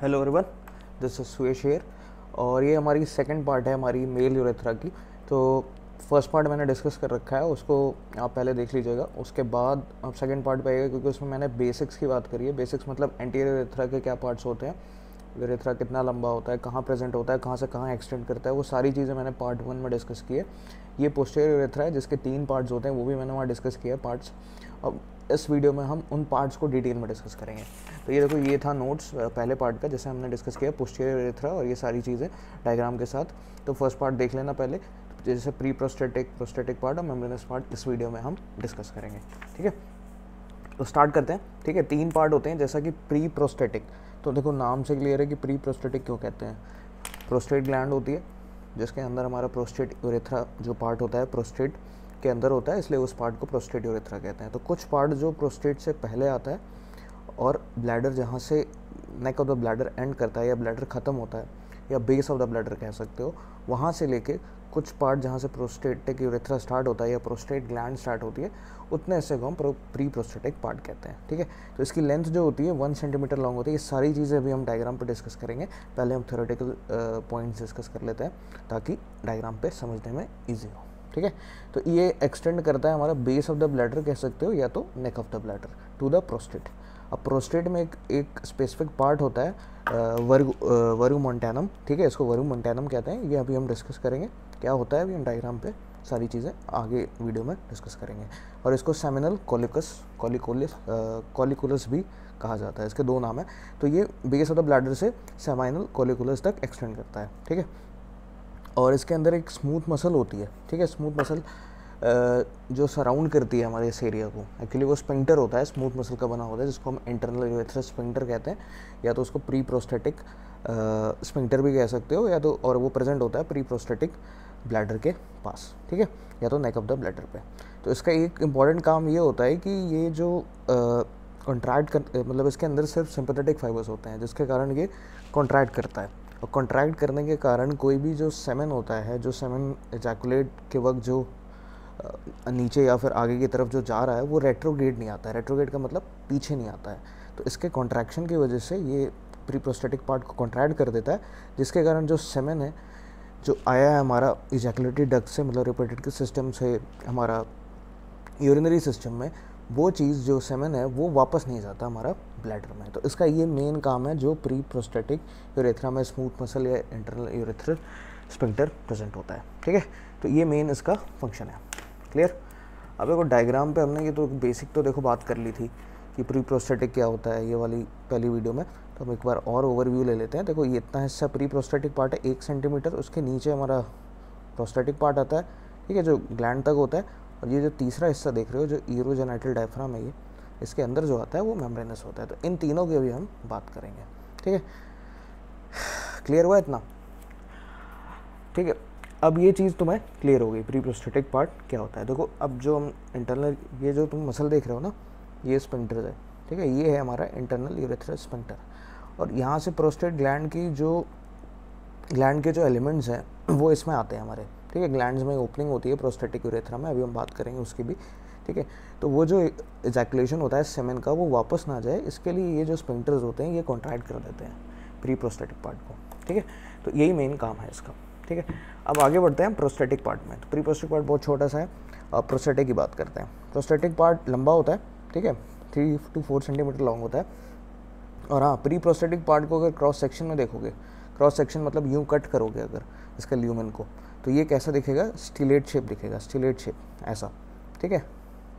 Hello everyone this is Suyash here और ये हमारी सेकंड पार्ट है हमारी मेल यूरेथ्रा की। तो फ़र्स्ट पार्ट मैंने डिस्कस कर रखा है, उसको आप पहले देख लीजिएगा। उसके बाद आप सेकंड पार्ट पे आइएगा क्योंकि उसमें मैंने बेसिक्स की बात करी है। बेसिक्स मतलब एंटीरियर यूरेथ्रा के क्या पार्ट्स होते हैं यूरेथ्रा कितना लंबा होता है, कहाँ प्रेजेंट होता है, कहाँ से कहाँ एक्सटेंड करता है, वो सारी चीज़ें मैंने पार्ट वन में डिस्कस की है। ये पोस्टेरियर यूरेथ्रा है, जिसके तीन पार्ट्स होते हैं, वो भी मैंने वहाँ डिस्कस किया है पार्ट्स अब इस वीडियो में हम उन पार्ट्स को डिटेल में डिस्कस करेंगे। तो ये देखो, ये था नोट्स पहले पार्ट का, जैसे हमने डिस्कस किया पोस्टीरियर और ये सारी चीज़ें डायग्राम के साथ। तो फ़र्स्ट पार्ट देख लेना पहले, जैसे प्री प्रोस्टेटिक प्रोस्टेटिक पार्ट और मेम्ब्रेनस पार्ट इस वीडियो में हम डिस्कस करेंगे, ठीक है? तो स्टार्ट करते हैं, ठीक है? तीन पार्ट होते हैं, जैसा कि प्री प्रोस्टेटिक तो देखो, नाम से क्लियर है कि प्री प्रोस्टेटिक क्यों कहते हैं। प्रोस्टेट ग्लैंड होती है, जिसके अंदर हमारा प्रोस्टेट यूरेथ्रा जो पार्ट होता है प्रोस्टेट के अंदर होता है, इसलिए उस पार्ट को प्रोस्टेट यूरेथ्रा कहते हैं। तो कुछ पार्ट जो प्रोस्टेट से पहले आता है और ब्लैडर जहाँ से neck of the bladder end करता है या ब्लैडर ख़त्म होता है, या बेस ऑफ़ द ब्लैडर कह सकते हो, वहाँ से लेके कुछ पार्ट जहाँ से प्रोस्टेटिक यूरेथ्रा स्टार्ट होता है या प्रोस्टेट ग्लैंड स्टार्ट होती है, उतने हिस्से को हम प्री प्रोस्टेटिक पार्ट कहते हैं, ठीक है? तो इसकी लेंथ जो होती है वन सेंटीमीटर लॉन्ग होती है। ये सारी चीज़ें अभी हम डायग्राम पर डिस्कस करेंगे। पहले हम थ्योरेटिकल पॉइंट्स डिस्कस कर लेते हैं, ताकि डायग्राम पे समझने में ईजी हो। ठीक है? तो ये एक्सटेंड करता है हमारा बेस ऑफ़ द ब्लैडर कह सकते हो या तो neck of the bladder to the prostate अब प्रोस्टेट में एक एक स्पेसिफिक पार्ट होता है वर्ग वर्ग मोन्टैनम ठीक है? इसको वर्ग मोन्टैनम कहते हैं। ये अभी हम डिस्कस करेंगे। क्या होता है अभी हम डायग्राम पे? सारी चीज़ें आगे वीडियो में डिस्कस करेंगे। और इसको सेमिनल कॉलिकस कॉलिकोलिस कॉलिकुलस भी कहा जाता है। इसके दो नाम है। तो ये बेस ऑफ़ द ब्लैडर से सेमाइनल कॉलिकुलस तक एक्सटेंड करता है। ठीक है? और इसके अंदर एक स्मूथ मसल होती है, ठीक है? स्मूथ मसल जो सराउंड करती है हमारे इस एरिया को। एक्चुअली वो स्पिंटर होता है स्मूथ मसल का बना होता है, जिसको हम इंटरनल यूरेथ्रस स्पिंटर कहते हैं, या तो उसको प्री प्रोस्टेटिक स्पिंटर भी कह सकते हो, या तो और वो प्रेजेंट होता है प्री प्रोस्टेटिक ब्लैडर के पास, ठीक है? या तो नेक ऑफ़ द ब्लैडर पे। तो इसका एक इंपॉर्टेंट काम ये होता है कि ये जो कॉन्ट्रैक्ट मतलब इसके अंदर सिर्फ़ सिंपथेटिक फाइबर्स होते हैं, जिसके कारण ये कॉन्ट्रैक्ट करता है। और कॉन्ट्रैक्ट करने के कारण कोई भी जो सेमन होता है, जो सेमन एजैकुलेट के वक्त जो नीचे या फिर आगे की तरफ़ जो जा रहा है, वो रेट्रोगेट नहीं आता है। रेट्रोगेट का मतलब पीछे नहीं आता है। तो इसके कॉन्ट्रैक्शन की वजह से ये प्री प्रोस्टेटिक पार्ट को कॉन्ट्रैक्ट कर देता है, जिसके कारण जो सेमन है, जो आया है हमारा इजैकुलेटरी डक्ट से मतलब रिप्रोडक्टिव सिस्टम से, हमारा यूरिनरी सिस्टम में वो चीज़ जो सेमन है, वो वापस नहीं जाता हमारा ब्लैडर में। तो इसका ये मेन काम है जो प्री प्रोस्टेटिक यूरेथ्रा में स्मूथ मसल या इंटरनल यूरेथ्रल स्पिंक्टर प्रेजेंट होता है। ठीक है? तो ये मेन इसका फ़ंक्शन है। क्लियर अब देखो डायग्राम पे हमने ये तो बेसिक तो देखो बात कर ली थी कि प्री प्रोस्टेटिक क्या होता है, ये वाली पहली वीडियो में। तो हम एक बार और ओवरव्यू ले लेते हैं। देखो, ये इतना हिस्सा प्री प्रोस्टेटिक पार्ट है, एक सेंटीमीटर उसके नीचे हमारा प्रोस्टेटिक पार्ट आता है। ठीक है? जो ग्लैंड तक होता है और ये जो तीसरा हिस्सा देख रहे हो, जो ईरोजेनाइटल डायफ्राम है ये, इसके अंदर जो आता है, वो मेम्ब्रेनस होता है। तो इन तीनों की अभी हम बात करेंगे। ठीक है? क्लियर हुआ इतना? ठीक है, अब ये चीज़ तुम्हें क्लियर हो गई प्री प्रोस्टेटिक पार्ट क्या होता है। देखो, अब जो हम इंटरनल ये जो तुम मसल देख रहे हो ना, ये स्पिंटर है। ठीक है? ये है हमारा इंटरनल यूरेथ्रल स्पिंटर और यहाँ से प्रोस्टेट ग्लैंड की जो ग्लैंड के जो एलिमेंट्स हैं, वो इसमें आते हैं हमारे। ठीक है ग्लैंड्स में ओपनिंग होती है प्रोस्टेटिक यूरेथ्रा में, अभी हम बात करेंगे उसकी भी, ठीक है। तो वो जो एजैकुलेशन होता है सेमेन का, वो वापस ना जाए, इसके लिए ये जो स्पिंटर्स होते हैं, ये कॉन्ट्रैक्ट कर देते हैं प्री प्रोस्टेटिक पार्ट को, ठीक है। तो यही मेन काम है इसका, ठीक है। अब आगे बढ़ते हैं प्रोस्टेटिक पार्ट में तो प्री प्रोस्टेटिक पार्ट बहुत छोटा सा है, अब प्रोस्टेटिक की बात करते हैं। प्रोस्टेटिक पार्ट लंबा होता है, ठीक है three to four centimetre long होता है। और हाँ प्री प्रोस्टेटिक पार्ट को अगर क्रॉस सेक्शन में देखोगे क्रॉस सेक्शन मतलब यूँ कट करोगे अगर, इसका ल्यूमन को तो ये कैसा दिखेगा? स्टिलेट शेप दिखेगा, स्टिलेट शेप ऐसा। ठीक है?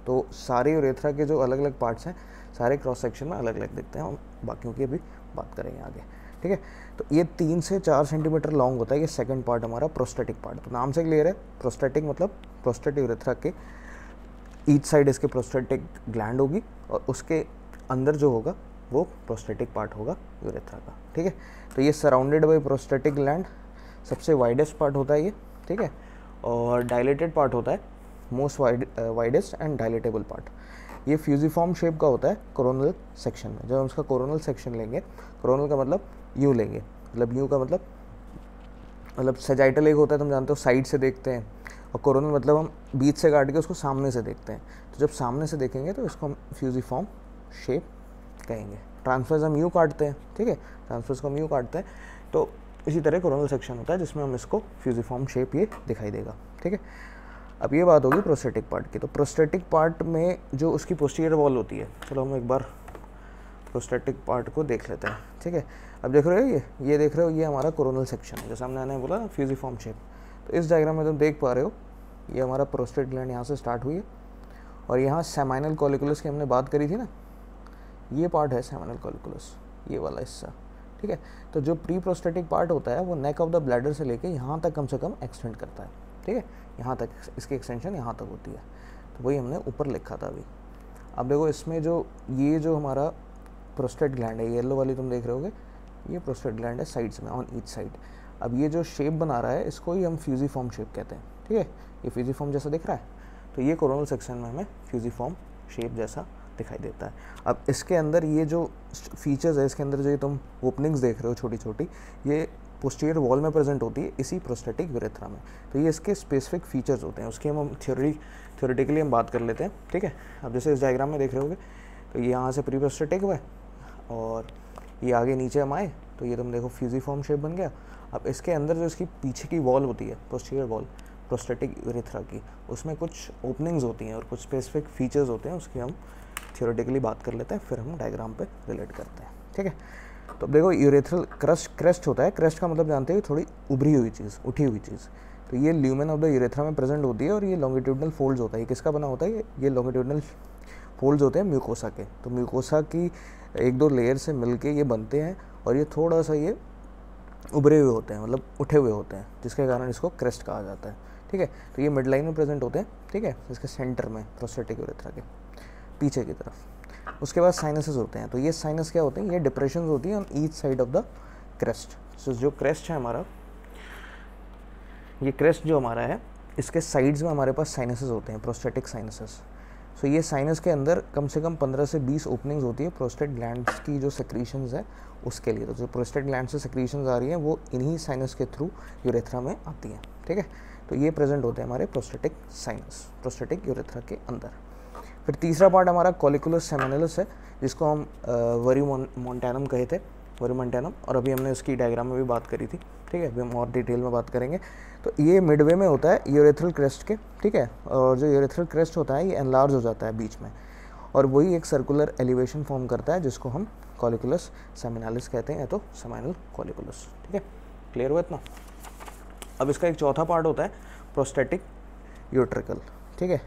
तो सारे यूरेथ्रा के जो अलग अलग पार्ट्स हैं, सारे क्रॉस सेक्शन में अलग अलग दिखते हैं। हम बाकियों की अभी बात करेंगे आगे। ठीक है? तो ये तीन से चार सेंटीमीटर लॉन्ग होता है, ये सेकंड पार्ट हमारा प्रोस्टेटिक पार्ट तो नाम से क्लियर है प्रोस्टेटिक मतलब प्रोस्टेट यूरेथ्रा के ईच साइड इसके प्रोस्टेटिक ग्लैंड होगी और उसके अंदर जो होगा, वो प्रोस्टेटिक पार्ट होगा यूरेथ्रा का। ठीक है? तो ये सराउंडेड बाई प्रोस्टेटिक ग्लैंड सबसे वाइडेस्ट पार्ट होता है ये। ठीक है? और डायलेटेड पार्ट होता है most wide widest and dilatable part ये फ्यूजीफॉर्म शेप का होता है कोरोनल सेक्शन में। जब हम उसका कोरोनल सेक्शन लेंगे कोरोनल का मतलब यू लेंगे। मतलब यू का मतलब मतलब सजाइटल एक होता है तुम जानते हो साइड से देखते हैं। और कोरोनल मतलब हम बीच से काट के उसको सामने से देखते हैं। तो जब सामने से देखेंगे तो इसको हम फ्यूजीफॉर्म शेप कहेंगे। ट्रांसफर्स हम यू काटते हैं, ठीक है? ट्रांसफर्स को हम यू काटते हैं। तो इसी तरह कोरोनल सेक्शन होता है, जिसमें हम इसको फ्यूजिफॉर्म शेप ये दिखाई देगा, ठीक है? अब ये बात होगी प्रोस्टेटिक पार्ट की तो प्रोस्टेटिक पार्ट में जो उसकी पोस्टीरियर वॉल होती है, चलो हम एक बार प्रोस्टेटिक पार्ट को देख लेते हैं, ठीक है? अब देख रहे हो ये? ये देख रहे हो, ये हमारा कोरोनल सेक्शन है, जैसे हमने बोला ना फ्यूजिफॉर्म शेप तो इस डायग्राम में तुम देख पा रहे हो, ये हमारा प्रोस्टेट ग्लैंड यहाँ से स्टार्ट हुई है, और यहाँ सेमाइनल कॉलिकुलस की हमने बात करी थी ना, ये पार्ट है सेमाइनल कॉलिकुलस ये वाला हिस्सा। ठीक है? तो जो प्री प्रोस्टेटिक पार्ट होता है, वो नेक ऑफ़ द ब्लैडर से लेके यहाँ तक कम से कम एक्सटेंड करता है, ठीक है? यहाँ तक इसकी एक्सटेंशन यहाँ तक होती है। तो वही हमने ऊपर लिखा था अभी। अब देखो, इसमें जो, ये जो हमारा प्रोस्टेट ग्लैंड है येलो वाली तुम देख रहे होगे, ये प्रोस्टेट ग्लैंड है साइड्स में ऑन ईच साइड अब ये जो शेप बना रहा है, इसको ही हम फ्यूजीफॉर्म शेप कहते हैं, ठीक है? ये फ्यूजीफॉर्म जैसा दिख रहा है तो ये कोरोनल सेक्शन में हमें फ्यूजीफॉर्म शेप जैसा दिखाई देता है। अब इसके अंदर ये जो फीचर्स है, इसके अंदर जो ये तुम ओपनिंग्स देख रहे हो छोटी छोटी ये पोस्टीरियर वॉल में प्रेजेंट होती है, इसी प्रोस्टेटिक यूरेथ्रा में। तो ये इसके स्पेसिफिक फीचर्स होते हैं। उसकी हम थ्योरी थ्योरेटिकली हम बात कर लेते हैं, ठीक है? अब जैसे इस डायग्राम में देख रहे होगे तो ये यहाँ से प्री प्रोस्टेटिक हुआ और ये आगे नीचे हम आए तो ये तुम देखो फ्यूजी फॉर्म शेप बन गया। अब इसके अंदर जो इसकी पीछे की वॉल होती है पोस्टीरियर वॉल प्रोस्टेटिक यूरेथ्रा की, उसमें कुछ ओपनिंग्स होती हैं और कुछ स्पेसिफिक फीचर्स होते हैं, उसकी हम थियोरेटिकली बात कर लेते हैं, फिर हम डायग्राम पे रिलेट करते हैं, ठीक है? तो अब देखो यूरेथ्रल क्रश क्रेस्ट होता है क्रेस्ट का मतलब जानते हैं, थोड़ी उभरी हुई चीज़, उठी हुई चीज़। तो ये ल्यूमेन ऑफ़ द यूरेथ्रा में प्रेजेंट होती है और ये लॉन्गिट्यूडनल फोल्ड्स होता है। ये किसका बना होता है? ये लॉन्गिट्यूडनल फोल्ड्स होते हैं म्यूकोसा के। तो म्यूकोसा की एक दो लेयर से मिल ये बनते हैं और ये थोड़ा सा ये उभरे हुए होते हैं मतलब उठे हुए होते हैं, जिसके कारण इसको क्रेस्ट कहा जाता है, ठीक है? तो ये मिड लाइन में प्रेजेंट होते हैं, ठीक है? इसके सेंटर में प्रोस्टेटिक यूरेथ्रा के। पीछे की तरफ़। उसके बाद साइनसेस होते हैं। तो ये साइनस क्या होते हैं? ये डिप्रेशन होती हैं on each side of the crest so जो क्रेस्ट है हमारा, ये क्रेस्ट जो हमारा है, इसके साइड्स में हमारे पास साइनसेस होते हैं प्रोस्टेटिक साइनसेस सो ये साइनस के अंदर कम से कम 15 से 20 ओपनिंग्स होती है प्रोस्टेट ग्लैंड्स की जो सेक्रीशंस है, उसके लिए। तो जो प्रोस्टेट ग्लैंड से सेक्रीशंस आ रही हैं, वो इन्हीं साइनस के थ्रू यूरेथ्रा में आती हैं। ठीक है? तो ये प्रेजेंट होते हैं हमारे प्रोस्टेटिक साइनस प्रोस्टेटिक यूरेथ्रा के अंदर। फिर तीसरा पार्ट हमारा कॉलिकुलस सेमिनलस है, जिसको हम वरी मोन्टैनम कहे थे, वरी मोन्टैनम और अभी हमने उसकी डायग्राम में भी बात करी थी, ठीक है? अभी हम और डिटेल में बात करेंगे। तो ये मिडवे में होता है यूरेथ्रल क्रेस्ट के, ठीक है? और जो यूरेथ्रल क्रेस्ट होता है, ये एनलार्ज हो जाता है बीच में। और वही एक सर्कुलर एलिवेशन फॉर्म करता है, जिसको हम कॉलिकुलस सेमिनालिस कहते हैं, या तो सेमाइनल कॉलिकुलस ठीक है? क्लियर हुआ इतना? अब इसका एक चौथा पार्ट होता है प्रोस्टेटिक यूट्रिकल ठीक है?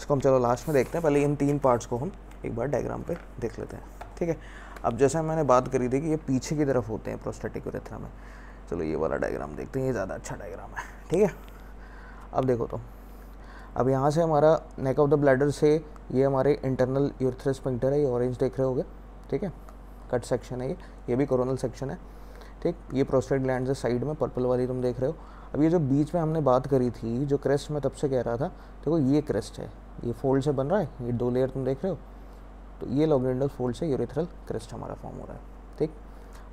इसको हम चलो लास्ट में देखते हैं। पहले इन तीन पार्ट्स को हम एक बार डायग्राम पे देख लेते हैं। ठीक है? अब जैसे मैंने बात करी थी कि ये पीछे की तरफ़ होते हैं प्रोस्टेटिक यूरेथ्रा में। चलो ये वाला डायग्राम देखते हैं, ये ज़्यादा अच्छा डायग्राम है। ठीक है? अब देखो तो। अब यहाँ से हमारा नेक ऑफ़ द ब्लैडर से ये हमारे इंटरनल यूरेथ्रस स्पिंक्टर है, ये ऑरेंज देख रहे होगे। ठीक है? कट सेक्शन है ये। ये भी कोरोनल सेक्शन है। ठीक? ये प्रोस्टेट ग्लैंड से साइड में पर्पल वाली तुम देख रहे हो। अब ये जो बीच में हमने बात करी थी, जो क्रेस्ट में तब से कह रहा था, देखो ये क्रेस्ट है। ये फोल्ड से बन रहा है, ये दो लेयर तुम देख रहे हो तो ये लॉगेंडल फोल्ड से यूरेथ्रल क्रेस्ट हमारा फॉर्म हो रहा है, ठीक?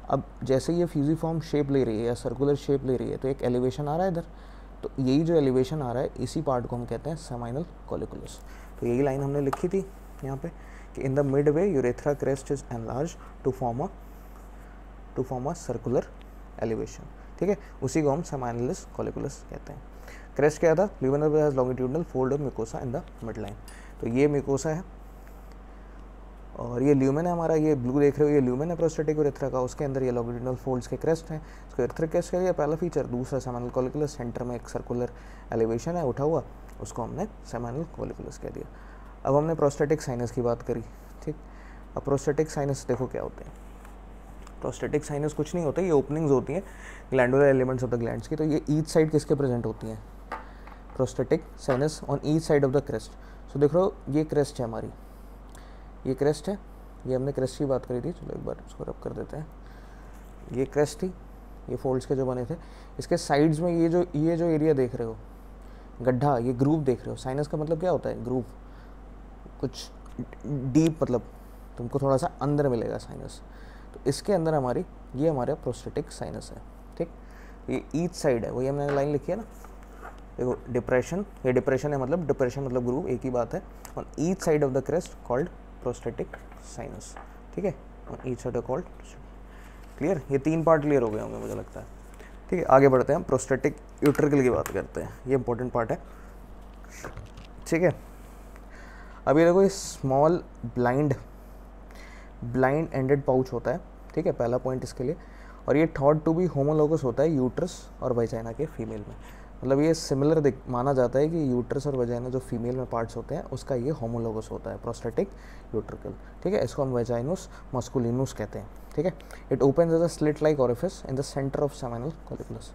अब जैसे ये फ्यूजी फॉर्म शेप ले रही है या सर्कुलर शेप ले रही है तो एक एलिवेशन आ रहा है इधर तो यही जो एलिवेशन आ रहा है, इसी पार्ट को हम कहते हैं सेमाइनल कॉलिकुलस तो यही लाइन हमने लिखी थी यहाँ पे कि in the midway urethra crest is enlarge to form a to form a circular elevation ठीक है? उसी को हम सेमाइनलिस कॉलिकुलस कहते हैं। क्रेस्ट क्या था? लिवेनर has longitudinal fold of mucosa in the midline तो ये मिकोसा है। और ये ल्यूमेन है हमारा, ये ब्लू देख रहे हो, ये ल्यूमेन है प्रोस्टेटिक यूरेथ्रा का। उसके अंदर ये लॉन्गिट्यूडनल फोल्ड्स के क्रेस्ट हैं। इसको यूरेथ्रिक क्रेस्ट का ये पहला फीचर दूसरा सेमानल कॉलिकुलस सेंटर में एक सर्कुलर एलिवेशन है, उठा हुआ। उसको हमने सेमानल कॉलिकुलस कह दिया। अब हमने प्रोस्टेटिक साइनस की बात करी, ठीक? अब प्रोस्टेटिक साइनस देखो क्या होते हैं। प्रोस्टेटिक साइनस कुछ नहीं होता, ये ओपनिंग्स होती हैं glandular elements of the glands की। तो ये ईच साइड किसके प्रेजेंट होती हैं? Prostatic sinus on each side of the crest so देख लो ये क्रेस्ट है हमारी। ये क्रेस्ट है। ये हमने क्रेस्ट की बात करी थी। चलो एक बार इसको रब कर देते हैं। ये क्रेस्ट थी। ये फोल्ड्स के जो बने थे। इसके साइड्स में ये जो ये जो एरिया देख रहे हो, गड्ढा, ये ग्रूप देख रहे हो। साइनस का मतलब क्या होता है? ग्रूप कुछ डीप मतलब तुमको थोड़ा सा अंदर मिलेगा साइनस तो इसके अंदर हमारी, ये हमारा प्रोस्टेटिक साइनस है। ठीक? ये ईच साइड है। वही हमने लाइन लिखी है ना? देखो डिप्रेशन ये डिप्रेशन है मतलब डिप्रेशन मतलब ग्रूव एक ही बात है। On each side of the crest called prostatic sinus ठीक है? On each side called clear ये तीन पार्ट क्लियर हो गए होंगे, मुझे लगता है। ठीक है, आगे बढ़ते हैं हम प्रोस्टेटिक यूट्रिकल की बात करते हैं। ये इंपॉर्टेंट पार्ट है। ठीक है? अभी देखो, ये small blind blind ended pouch होता है। ठीक है, पहला पॉइंट इसके लिए। और ये थॉट टू बी होमोलोगस होता है यूट्रस और वाइजाइना के फीमेल में। मतलब ये सिमिलर दिख, माना जाता है कि यूट्रस और वजाइना जो फीमेल में पार्ट्स होते हैं, उसका ये होमोलोगस होता है प्रोस्टेटिक यूट्रिकल ठीक है? इसको हम वेजाइनस मस्कुलिनस कहते हैं. ठीक है? It open as a slit like orifice in the centre of seminal colliculus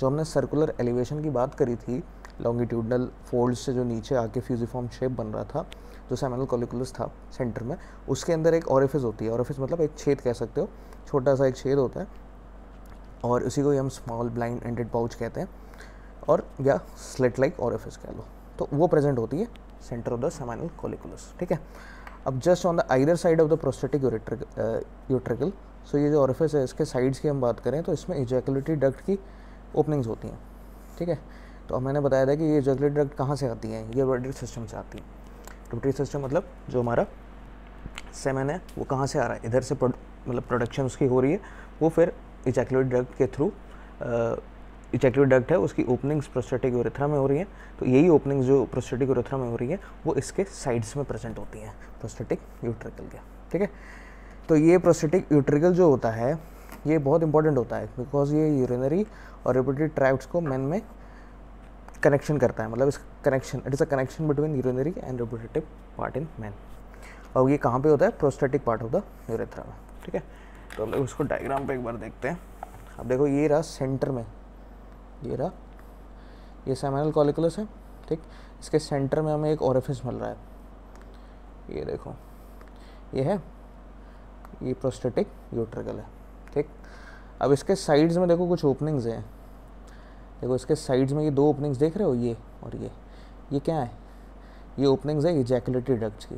जो हमने सर्कुलर एलिवेशन की बात करी थी लॉन्गिट्यूडनल फोल्ड से जो नीचे आके फ्यूजिफॉर्म शेप बन रहा था, जो सेमिनल कॉलिकुलस था सेंटर में, उसके अंदर एक ऑरिफिस होती है. ऑरिफिस मतलब एक छेद कह सकते हो. छोटा सा एक छेद होता है. और उसी को ही हम स्मॉल ब्लाइंड एंडेड पाउच कहते हैं. और या स्लेट लाइक ऑरिफिस कह लो। तो वो प्रेजेंट होती है centre of the seminal colliculus ठीक है? अब just on the either side of the prostatic utricle so ये जो ऑरिफिस है, इसके साइड्स की हम बात करें तो इसमें इजैकुलेटरी डक्ट की ओपनिंग्स होती हैं, ठीक है? तो अब मैंने बताया था कि ये इजैकुलेटरी डक्ट कहाँ से आती हैं? ये यूरेटरी सिस्टम से आती है। रोटरी सिस्टम मतलब जो हमारा सेमेन है, वो कहाँ से आ रहा है? इधर से मतलब प्रोडक्शन उसकी हो रही है, वो फिर इजैकुलेटरी डक्ट के थ्रू इजेक्टिव डक्ट है, उसकी ओपनिंग्स प्रोस्टेटिक यूरेथ्रा में हो रही है। तो यही ओपनिंग्स जो प्रोस्टेटिक यूरेथ्रा में हो रही है, वो इसके साइड्स में प्रेजेंट होती हैं। प्रोस्टेटिक यूट्रिकल के, ठीक है? तो ये प्रोस्टेटिक यूट्रिकल जो होता है, ये बहुत इंपॉर्टेंट होता है बिकॉज़ ये यूरिनरी और रिपोर्टेड ट्रैक्ट्स को मैन में कनेक्शन करता है। मतलब इस connection it is a connection between urinary and reproductive part in man और ये कहाँ पे होता है? Prostatic part of the urethra में, ठीक है? तो हम लोग उसको डायग्राम पे एक बार देखते हैं। अब देखो, ये रहा सेंटर में। ये रहा। ये सेमिनल कॉलिकुलस है, ठीक? इसके सेंटर में हमें एक ओरिफिस मिल रहा है। ये देखो। ये है। ये प्रोस्टेटिक यूट्रिकल है, ठीक? अब इसके साइड्स में देखो कुछ ओपनिंग्स हैं। देखो, इसके साइड्स में ये दो ओपनिंग्स देख रहे हो? ये और ये। ये क्या है? ये ओपनिंग्स है इजैकुलेटरी डक्ट्स की,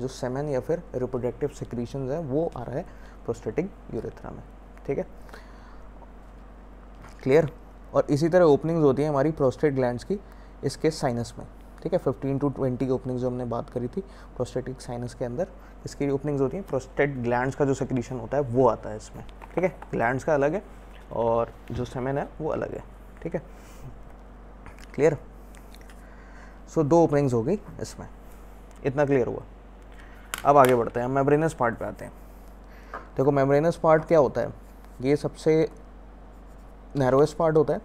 जो सेमेन या फिर रिप्रोडक्टिव सिक्रीशन है, वो आ रहा है प्रोस्टेटिक यूरेथ्रा में, ठीक है? क्लियर और इसी तरह ओपनिंग्स होती हैं हमारी प्रोस्टेट ग्लैंड की, इसके साइनस में। ठीक है फिफ्टीन टू ट्वेंटी की ओपनिंग्स जो हमने बात करी थी प्रोस्टेटिक साइनस के अंदर, इसकी ओपनिंग्स होती हैं। प्रोस्टेट ग्लैंड्स का जो सेक्रीशन होता है, वो आता है इसमें। ठीक है ग्लैंड्स का अलग है और जो सेमेन है, वो अलग है। ठीक है क्लियर सो दो ओपनिंग्स हो गई इसमें। इतना क्लियर हुआ। अब आगे बढ़ते हैं मेम्ब्रेनस पार्ट पे आते हैं। देखो मेम्ब्रेनस पार्ट क्या होता है? ये सबसे नैरोएस्ट पार्ट होता है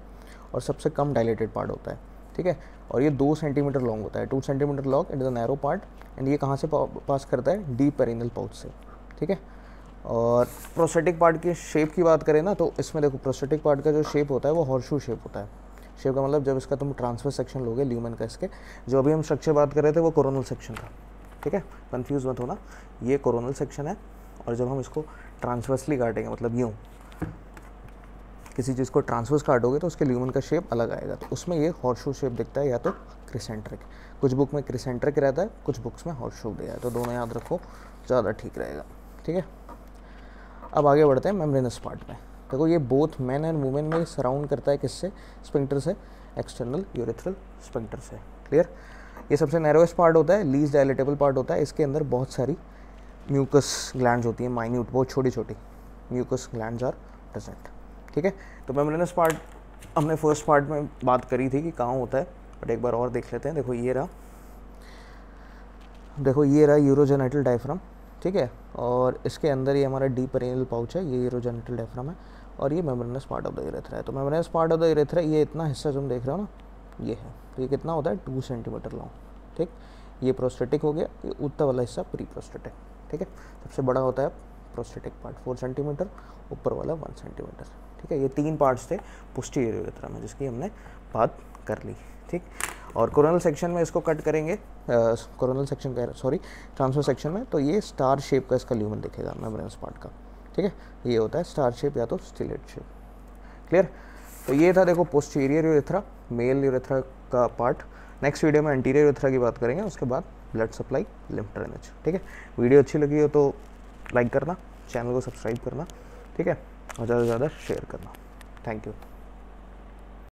और सबसे कम डायलेटेड पार्ट होता है, ठीक है? और ये दो सेंटीमीटर लॉन्ग होता है। Two centimetre long it is a narrow part and ये कहाँ से पास करता है? डीप पेरिनल पाउच से, ठीक है? और प्रोस्टेटिक पार्ट की शेप की बात करें ना तो इसमें देखो प्रोस्टेटिक पार्ट का जो शेप होता है, वो हॉर्शू शेप होता है। शेप का मतलब जब इसका तुम ट्रांसफ़र सेक्शन लोगे ल्यूमन का इसके, जो अभी हम स्ट्रक्चर बात कर रहे थे, वो कोरोनल सेक्शन था ठीक है? कन्फ्यूज़ मत होना, ये कोरोनल सेक्शन है और जब हम इसको ट्रांसवर्सली काटेंगे मतलब यूँ किसी चीज़ को ट्रांसवर्स काटोगे तो उसके ल्यूमन का शेप अलग आएगा। तो उसमें ये हॉर्शू शेप दिखता है या तो क्रिसेंट्रिक कुछ बुक में क्रिसेंट्रिक रहता है, कुछ बुक्स में हॉर्शू दिया है तो दोनों याद रखो, ज़्यादा ठीक रहेगा। ठीक है? अब आगे बढ़ते हैं मेम्ब्रेनस पार्ट में। देखो, ये बोथ मैन एंड वुमेन में सराउंड करता है किससे? स्पिंक्टर से। एक्सटर्नल यूरेथ्रल स्पिंक्टर से। क्लियर ये सबसे नैरोएस्ट पार्ट होता है लीज डायलेटेबल पार्ट होता है। इसके अंदर बहुत सारी म्यूकस ग्लैंड होती हैं माइन्यूट बहुत छोटी छोटी म्यूकस ग्लैंड आर प्रेजेंट ठीक है? तो मेम्ब्रेनस पार्ट हमने फ़र्स्ट पार्ट में बात करी थी कि कहाँ होता है बट एक बार और देख लेते हैं। देखो, ये रहा। देखो, ये रहा यूरोजेनेटल डायफ्राम ठीक है? और इसके अंदर ये हमारा डीप पेरिनियल पाउच है, ये यूरोजेनेटल डायफ्राम है, और ये membranous part of the urethra है। तो membranous part of the urethra ये इतना हिस्सा जो हम देख रहे हो ना, ये है। तो ये कितना होता है? टू सेंटीमीटर लॉन्ग ठीक? ये प्रोस्टेटिक हो गया, ये उत्तर वाला हिस्सा प्री प्रोस्टेटिक ठीक है? सबसे बड़ा होता है प्रोस्टेटिक पार्ट फोर सेंटीमीटर ऊपर वाला वन सेंटीमीटर ठीक है, ये तीन पार्ट्स थे पोस्टीरियर यूरेथ्रा में, जिसकी हमने बात कर ली, ठीक? और कोरोनल सेक्शन में इसको कट करेंगे कोरोनल सेक्शन कह सॉरी ट्रांसफ़र सेक्शन में तो ये स्टार शेप का इसका ल्यूमन दिखेगा मेम्ब्रेनस पार्ट का, ठीक है? ये होता है स्टार शेप या तो स्टिलेट शेप क्लियर तो ये था देखो पोस्टीरियर यूरेथ्रा मेल यूरेथ्रा का पार्ट नेक्स्ट वीडियो में एंटीरियर यूरेथ्रा की बात करेंगे, उसके बाद ब्लड सप्लाई लिम्फ ड्रेनेज ठीक है? वीडियो अच्छी लगी हो तो लाइक करना चैनल को सब्सक्राइब करना, ठीक है? और ज़्यादा से ज़्यादा शेयर करना। Thank you